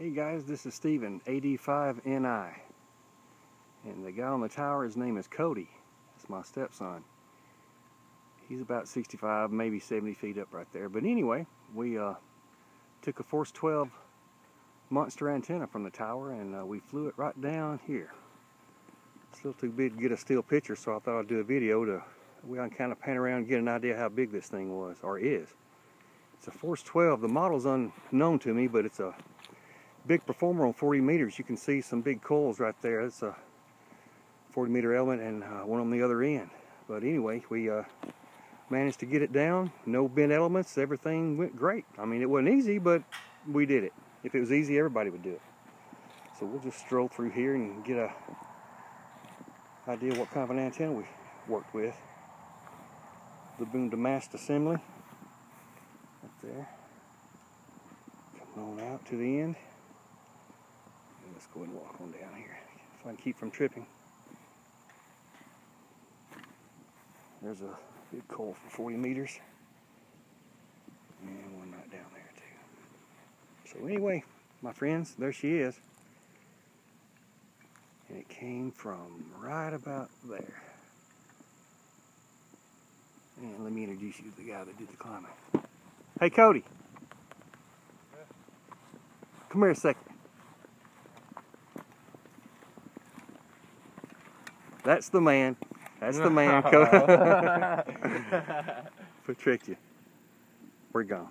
Hey guys, this is Steven, AD5NI. And the guy on the tower, his name is Cody. That's my stepson. He's about 65, maybe 70 feet up right there. But anyway, we uh, took a Force 12 monster antenna from the tower and uh, we flew it right down here. it's Still too big to get a still picture, so I thought I'd do a video to we can kind of pan around and get an idea how big this thing was, or is. It's a Force 12. The model's unknown to me, but it's a big performer on 40 meters. You can see some big coils right there. It's a 40 meter element and uh, one on the other end. But anyway, we uh, managed to get it down. No bent elements. Everything went great. I mean, it wasn't easy, but we did it. If it was easy, everybody would do it. So we'll just stroll through here and get a idea what kind of an antenna we worked with. The boom to mast assembly. Up there. Coming on out to the end go and walk on down here if I can keep from tripping. There's a big coil for 40 meters. And one right down there too. So anyway, my friends, there she is. And it came from right about there. And let me introduce you to the guy that did the climbing. Hey Cody. Come here a second. That's the man. That's the man. For trick you. We're gone.